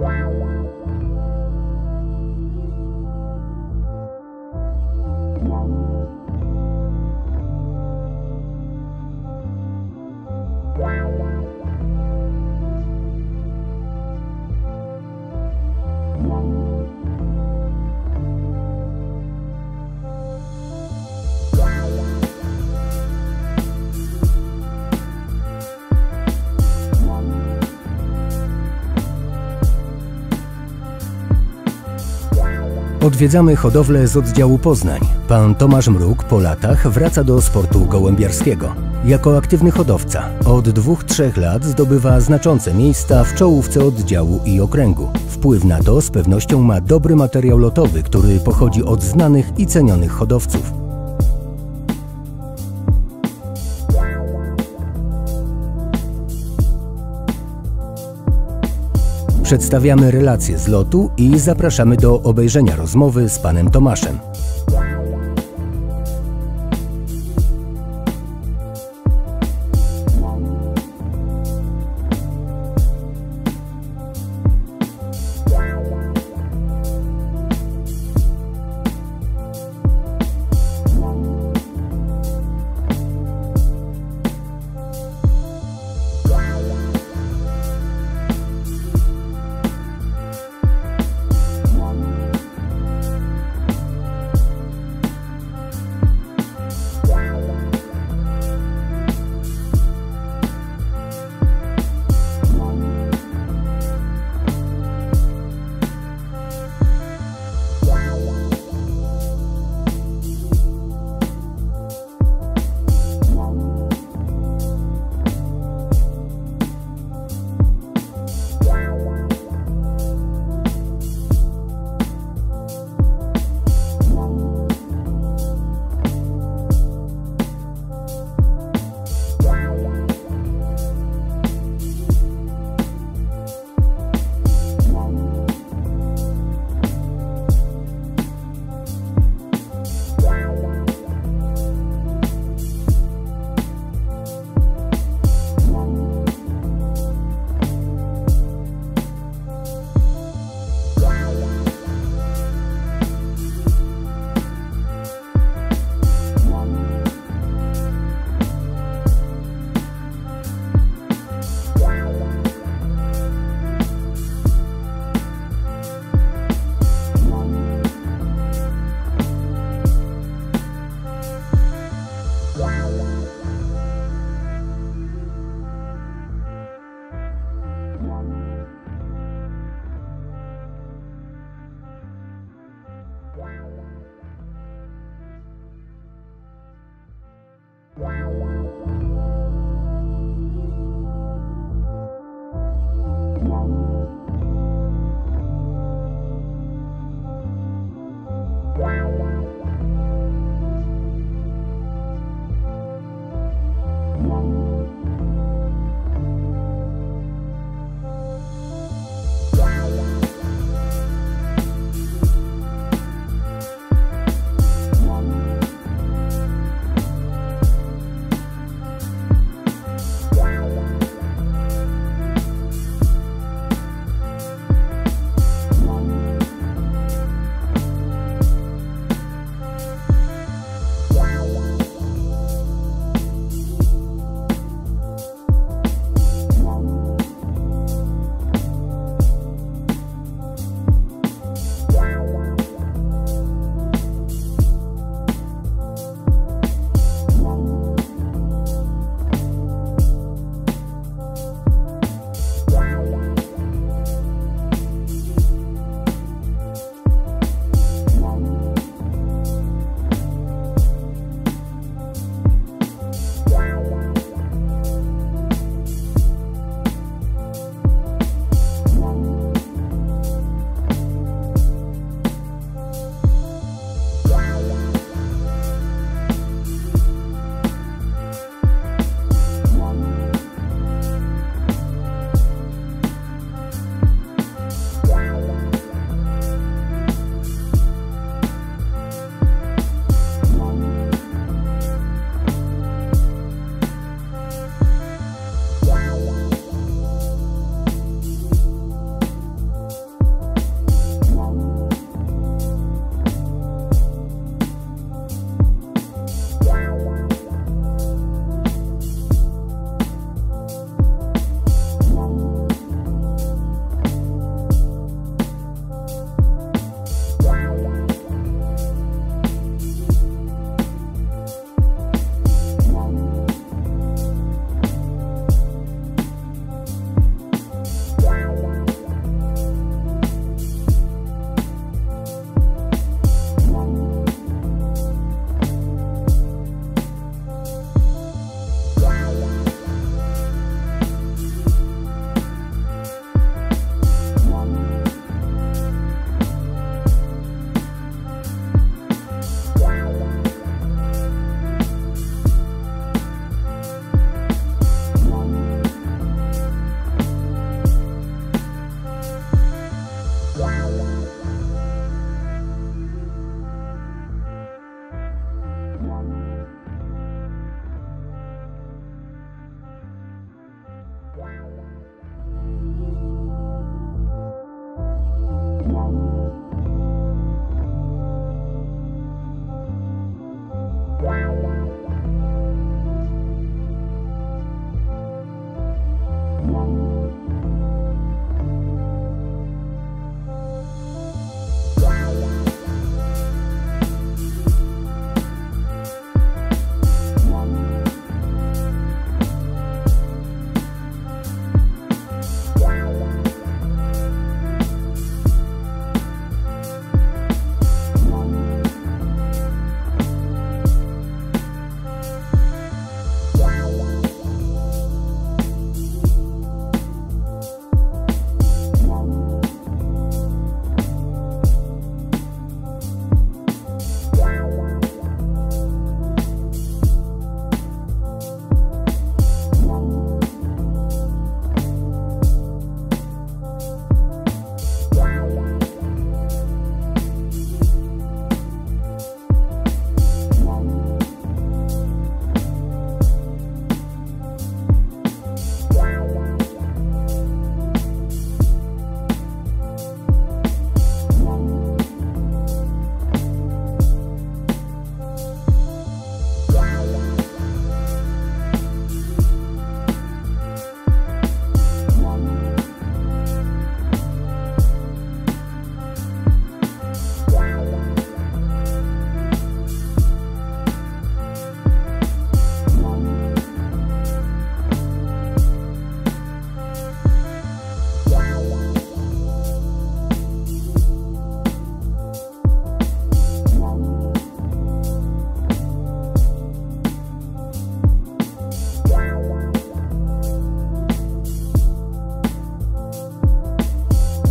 Wow. Odwiedzamy hodowlę z oddziału Poznań. Pan Tomasz Mruk po latach wraca do sportu gołębiarskiego. Jako aktywny hodowca od dwóch, trzech lat zdobywa znaczące miejsca w czołówce oddziału i okręgu. Wpływ na to z pewnością ma dobry materiał lotowy, który pochodzi od znanych i cenionych hodowców. Przedstawiamy relacje z lotu i zapraszamy do obejrzenia rozmowy z panem Tomaszem.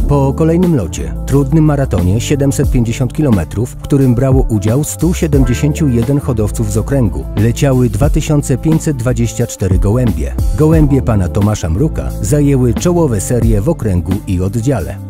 Po kolejnym locie, trudnym maratonie 750 km, w którym brało udział 171 hodowców z okręgu, leciały 2524 gołębie. Gołębie pana Tomasza Mruka zajęły czołowe serie w okręgu i oddziale.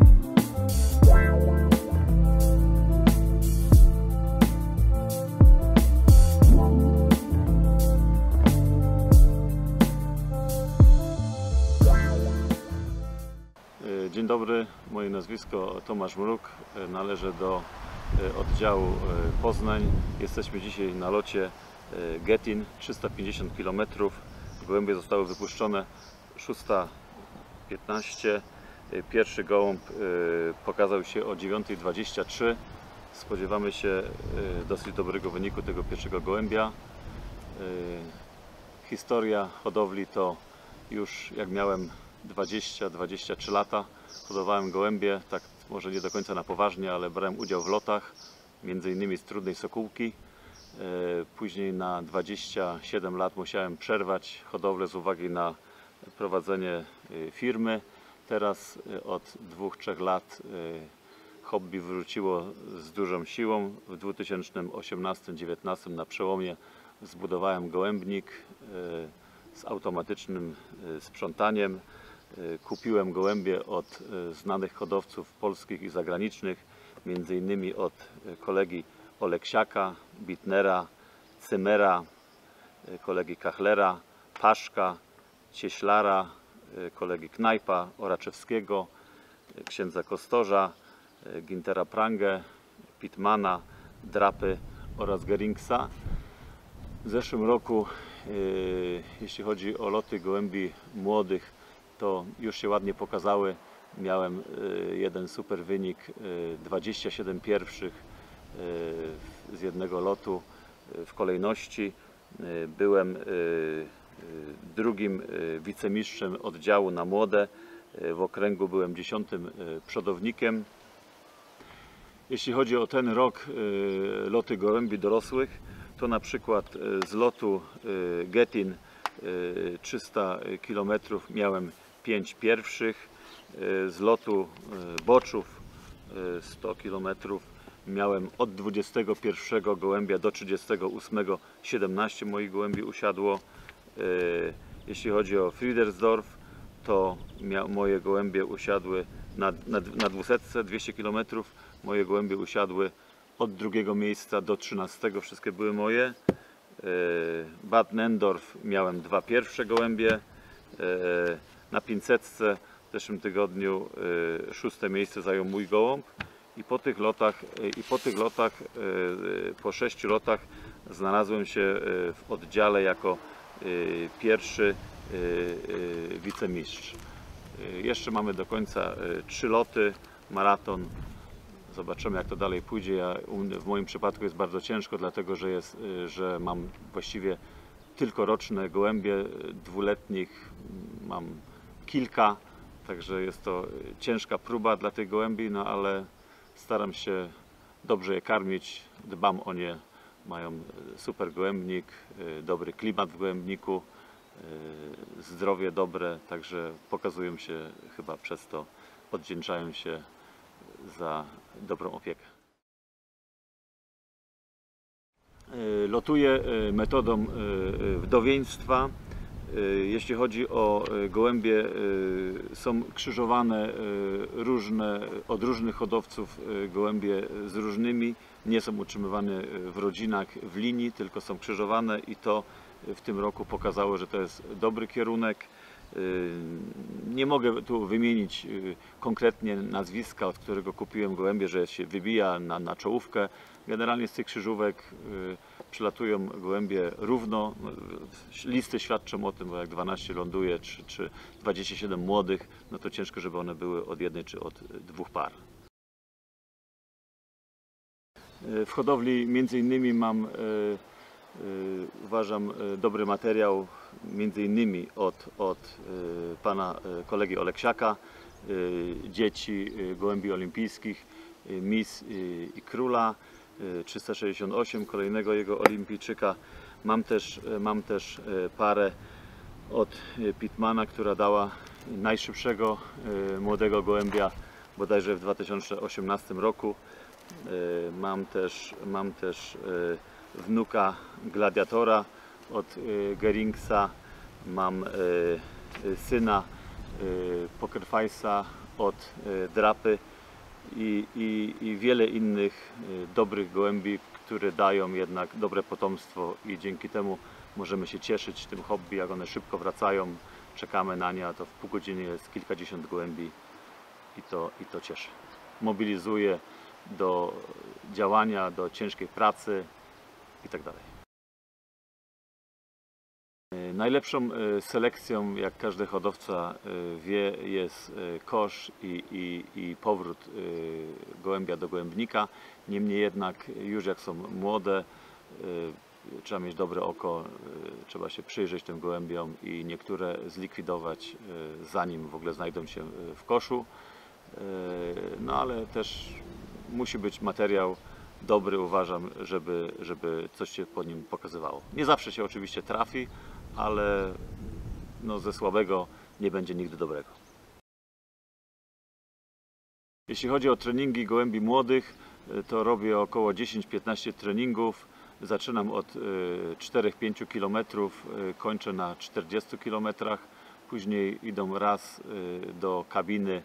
Nazwisko Tomasz Mruk, E, należę do e, oddziału e, Poznań. Jesteśmy dzisiaj na locie Getin, 350 km. Gołębie zostały wypuszczone 6.15. E, Pierwszy gołąb pokazał się o 9.23. Spodziewamy się dosyć dobrego wyniku tego pierwszego gołębia. Historia hodowli to już jak miałem 20-23 lata hodowałem gołębie, tak może nie do końca na poważnie, ale brałem udział w lotach, między innymi z Trudnej Sokółki. E, Później na 27 lat musiałem przerwać hodowlę z uwagi na prowadzenie e, firmy. Teraz e, od 2-3 lat hobby wróciło z dużą siłą. W 2018-2019 na przełomie zbudowałem gołębnik z automatycznym sprzątaniem. E, Kupiłem gołębie od e, znanych hodowców polskich i zagranicznych, między innymi od e, kolegi Oleksiaka, Bitnera, Cymera, kolegi Kachlera, Paszka, Cieślara, kolegi Knajpa, Oraczewskiego, księdza Kostorza, Gintera Prangę, Pitmana, Drapy oraz Geringsa. W zeszłym roku, jeśli chodzi o loty gołębi młodych, to już się ładnie pokazały. Miałem e, jeden super wynik, e, 27 pierwszych e, z jednego lotu w kolejności. Byłem drugim wicemistrzem oddziału na młode. W okręgu byłem dziesiątym przodownikiem. Jeśli chodzi o ten rok loty gołębi dorosłych, to na przykład z lotu Getin e, 300 km miałem 5 pierwszych, e, z lotu e, Boczów e, 100 km miałem od 21 gołębia do 38 17 moich gołębi usiadło. Jeśli chodzi o Friedersdorf, to moje gołębie usiadły na, na, na 200, 200 km. Moje gołębie usiadły od drugiego miejsca do 13, wszystkie były moje. Bad Nendorf miałem dwa pierwsze gołębie. Na 500 w zeszłym tygodniu e, szóste miejsce zajął mój gołąb. I po tych lotach, e, i po tych lotach, e, po sześciu lotach znalazłem się w oddziale jako pierwszy wicemistrz. Jeszcze mamy do końca trzy loty, maraton. Zobaczymy jak to dalej pójdzie. Ja, w moim przypadku jest bardzo ciężko, dlatego że, jest, że mam właściwie tylko roczne gołębie, dwuletnich mam kilka, także jest to e, ciężka próba dla tych gołębi, no ale staram się dobrze je karmić, dbam o nie. Mają e, super gołębnik, e, dobry klimat w gołębniku, zdrowie dobre, także pokazują się chyba przez to, odwdzięczają się za dobrą opiekę. Lotuję metodą wdowieństwa. E, Jeśli chodzi o e, gołębie, e, są krzyżowane różne, od różnych hodowców gołębie z różnymi. Nie są utrzymywane w rodzinach w linii, tylko są krzyżowane i to w tym roku pokazało, że to jest dobry kierunek. Y, Nie mogę tu wymienić y, konkretnie nazwiska, od którego kupiłem gołębie, że się wybija na, na czołówkę. Generalnie z tych krzyżówek y, przylatują gołębie równo. No, Listy świadczą o tym, bo jak 12 ląduje, czy, czy 27 młodych, no to ciężko, żeby one były od jednej czy od dwóch par. W hodowli między innymi mam, uważam, dobry materiał, między innymi od, od y, pana y, kolegi Oleksiaka, y, dzieci gołębi olimpijskich, Miss y, i Króla, y, 368, kolejnego jego olimpijczyka. Mam też, mam też parę od Pitmana, która dała najszybszego młodego gołębia bodajże w 2018 roku. Mam też, mam też wnuka gladiatora od e, Geringsa, mam e, e, syna Pokerface'a od Drapy i, i, i wiele innych dobrych gołębi, które dają jednak dobre potomstwo i dzięki temu możemy się cieszyć tym hobby, jak one szybko wracają, czekamy na nie, a to w pół godziny jest kilkadziesiąt gołębi i to, i to cieszy. Mobilizuje do działania, do ciężkiej pracy i tak Najlepszą e, selekcją, jak każdy hodowca e, wie, jest e, kosz i, i, i powrót e, gołębia do gołębnika. Niemniej jednak już jak są młode, e, trzeba mieć dobre oko, e, trzeba się przyjrzeć tym gołębiom i niektóre zlikwidować e, zanim w ogóle znajdą się e, w koszu. E, No ale też musi być materiał dobry, uważam, żeby, żeby coś się po nim pokazywało. Nie zawsze się oczywiście trafi, ale no, ze słabego nie będzie nigdy dobrego. Jeśli chodzi o treningi gołębi młodych, y, to robię około 10-15 treningów. Zaczynam od y, 4-5 km, y, kończę na 40 km. Później idą raz do kabiny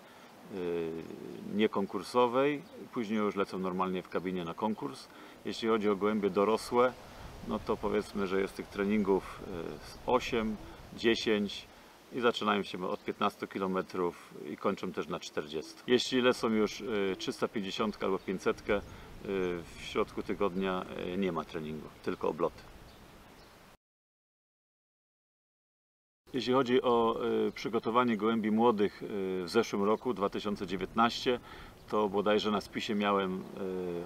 niekonkursowej, później już lecą normalnie w kabinie na konkurs. Jeśli chodzi o gołębie dorosłe, no to powiedzmy, że jest tych treningów y, z 8, 10 i zaczynają się od 15 km i kończą też na 40. Jeśli lecą już y, 350 albo 500, y, w środku tygodnia nie ma treningu, tylko obloty. Jeśli chodzi o y, przygotowanie gołębi młodych y, w zeszłym roku, 2019, to bodajże na spisie miałem y,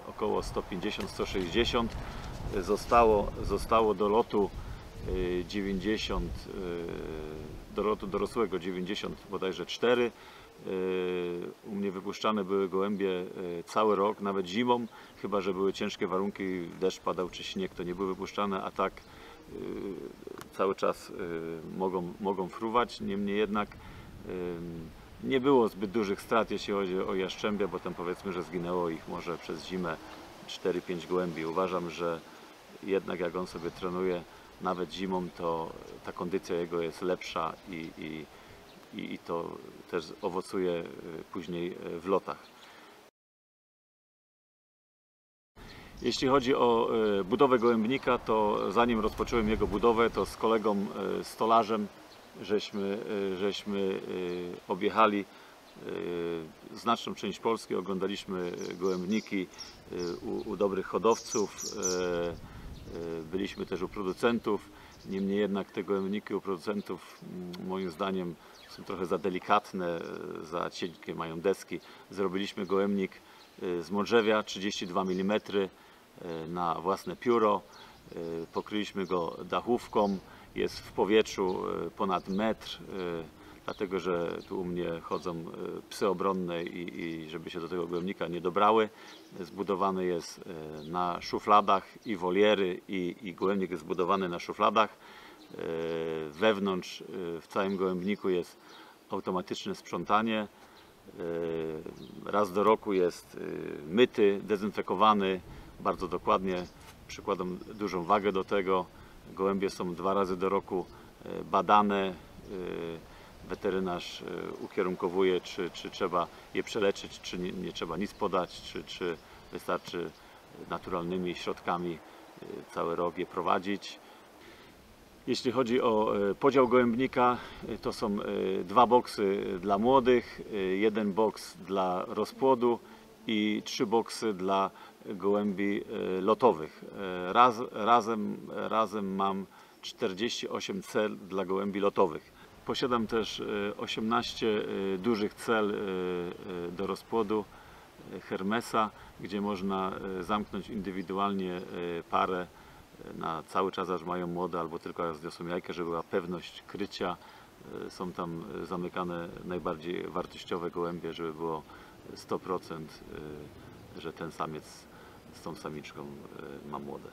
około 150-160. Y, Zostało, zostało do lotu y, 90, y, do lotu dorosłego 90 bodajże 4. Y, U mnie wypuszczane były gołębie cały rok, nawet zimą, chyba że były ciężkie warunki, deszcz padał czy śnieg, to nie były wypuszczane, a tak cały czas y, mogą, mogą fruwać. Niemniej jednak y, nie było zbyt dużych strat, jeśli chodzi o jaszczębia, bo tam powiedzmy, że zginęło ich może przez zimę 4-5 gołębi. Uważam, że jednak jak on sobie trenuje nawet zimą, to ta kondycja jego jest lepsza i, i, i, to też owocuje y, później y, w lotach. Jeśli chodzi o e, budowę gołębnika, to zanim rozpocząłem jego budowę, to z kolegą stolarzem żeśmy, e, żeśmy e, objechali e, znaczną część Polski, oglądaliśmy gołębniki u, u dobrych hodowców, byliśmy też u producentów. Niemniej jednak te gołębniki u producentów moim zdaniem są trochę za delikatne, za cienkie mają deski. Zrobiliśmy gołębnik z Modrzewia 32 mm na własne pióro. E, Pokryliśmy go dachówką, jest w powietrzu e, ponad metr, e, dlatego że tu u mnie chodzą e, psy obronne i, i żeby się do tego gołębnika nie dobrały. Zbudowany jest e, na szufladach i woliery i, i gołębnik jest zbudowany na szufladach. E, Wewnątrz e, w całym gołębniku jest automatyczne sprzątanie. E, Raz do roku jest e, myty, dezynfekowany bardzo dokładnie. Przykładam dużą wagę do tego. Gołębie są dwa razy do roku e, badane. E, Weterynarz e, ukierunkowuje, czy, czy trzeba je przeleczyć, czy nie, nie trzeba nic podać, czy, czy wystarczy naturalnymi środkami cały rok je prowadzić. Jeśli chodzi o podział gołębnika, to są dwa boksy dla młodych, jeden boks dla rozpłodu i trzy boksy dla gołębi e, lotowych. E, Raz, razem, razem mam 48 cel dla gołębi lotowych. Posiadam też e, 18 e, dużych cel do rozpłodu Hermesa, gdzie można zamknąć indywidualnie parę na cały czas, aż mają młode, albo tylko jak zniosą jajkę, żeby była pewność krycia. Są tam zamykane najbardziej wartościowe gołębie, żeby było 100%, e, że ten samiec z tą samiczką e, ma młode.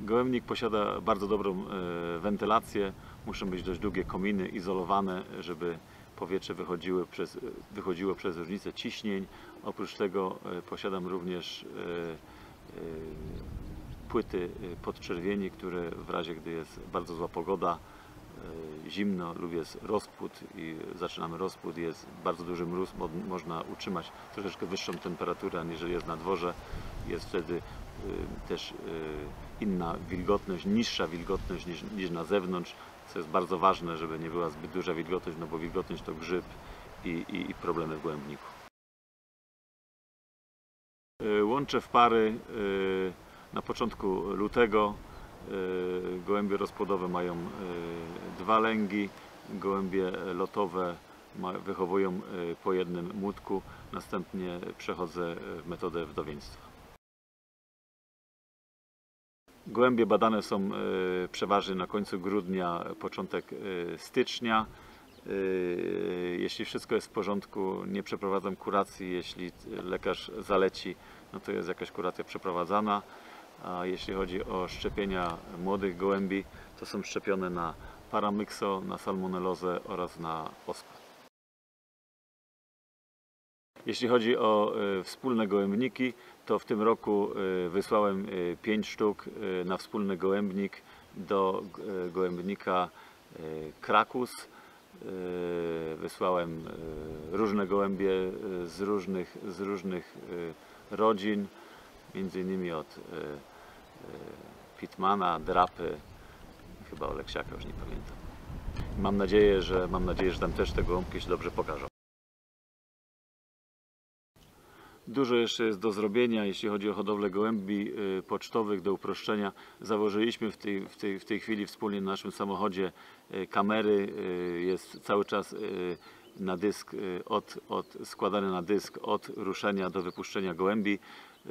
Gołębnik posiada bardzo dobrą e, wentylację. Muszą być dość długie kominy, izolowane, żeby powietrze wychodziło przez, wychodziło przez różnicę ciśnień. Oprócz tego e, posiadam również e, e, płyty e, podczerwieni, które w razie gdy jest bardzo zła pogoda, e, zimno lub jest rozpód i zaczynamy rozpód, jest bardzo duży mróz, mo- można utrzymać troszeczkę wyższą temperaturę aniżeli jest na dworze. Jest wtedy e, też e, inna wilgotność, niższa wilgotność niż, niż na zewnątrz, co jest bardzo ważne, żeby nie była zbyt duża wilgotność, no bo wilgotność to grzyb i, i, i problemy w głębniku. E, Łączę w pary e, na początku lutego. E, Gołębie rozpłodowe mają e, dwa lęgi, gołębie lotowe wychowują e, po jednym młódku. Następnie przechodzę w metodę wdowieństwa. Gołębie badane są przeważnie na końcu grudnia, początek stycznia. Jeśli wszystko jest w porządku, nie przeprowadzam kuracji. Jeśli lekarz zaleci, no to jest jakaś kuracja przeprowadzana. A jeśli chodzi o szczepienia młodych gołębi, to są szczepione na paramykso, na salmonellozę oraz na ospę. Jeśli chodzi o e, wspólne gołębniki, to w tym roku e, wysłałem 5 sztuk e, na wspólny gołębnik do gołębnika Krakus. Wysłałem różne gołębie z różnych, z różnych rodzin, między innymi od e, e, Pitmana, Drapy, chyba Oleksiaka, już nie pamiętam. Mam nadzieję, że, mam nadzieję, że tam też te gołąbki się dobrze pokażą. Dużo jeszcze jest do zrobienia, jeśli chodzi o hodowlę gołębi y, pocztowych do uproszczenia. Założyliśmy w tej, w tej, w tej chwili wspólnie na naszym samochodzie kamery. Jest cały czas na dysk, od, od, składany na dysk od ruszenia do wypuszczenia gołębi.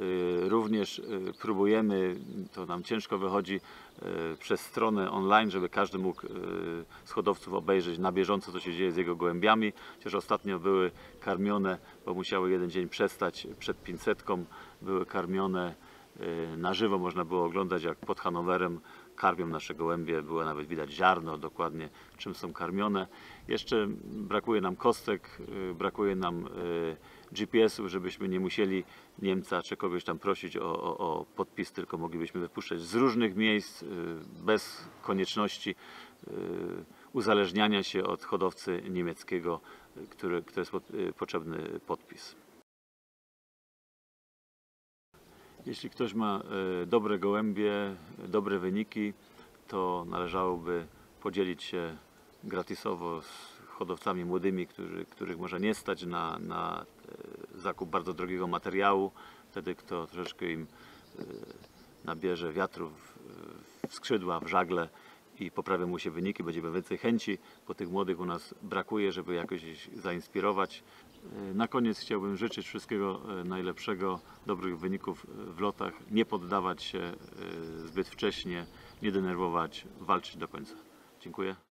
Y, Również y, próbujemy, to nam ciężko wychodzi, y, przez stronę online, żeby każdy mógł z hodowców obejrzeć na bieżąco, co się dzieje z jego gołębiami. Chociaż ostatnio były karmione, bo musiały jeden dzień przestać przed 500, były karmione na żywo, można było oglądać jak pod Hanowerem karmią nasze gołębie, było nawet widać ziarno dokładnie, czym są karmione. Jeszcze brakuje nam kostek, brakuje nam GPS-ów, żebyśmy nie musieli Niemca czy kogoś tam prosić o, o, o podpis, tylko moglibyśmy wypuszczać z różnych miejsc, y, bez konieczności y, uzależniania się od hodowcy niemieckiego, który, który jest y, potrzebny podpis. Jeśli ktoś ma dobre gołębie, dobre wyniki, to należałoby podzielić się gratisowo z hodowcami młodymi, którzy, których może nie stać na, na e, zakup bardzo drogiego materiału. Wtedy kto troszeczkę im e, nabierze wiatru w, w skrzydła, w żagle i poprawia mu się wyniki, będzie więcej chęci, bo tych młodych u nas brakuje, żeby jakoś ich zainspirować. E, Na koniec chciałbym życzyć wszystkiego najlepszego, dobrych wyników w lotach, nie poddawać się zbyt wcześnie, nie denerwować, walczyć do końca. Dziękuję.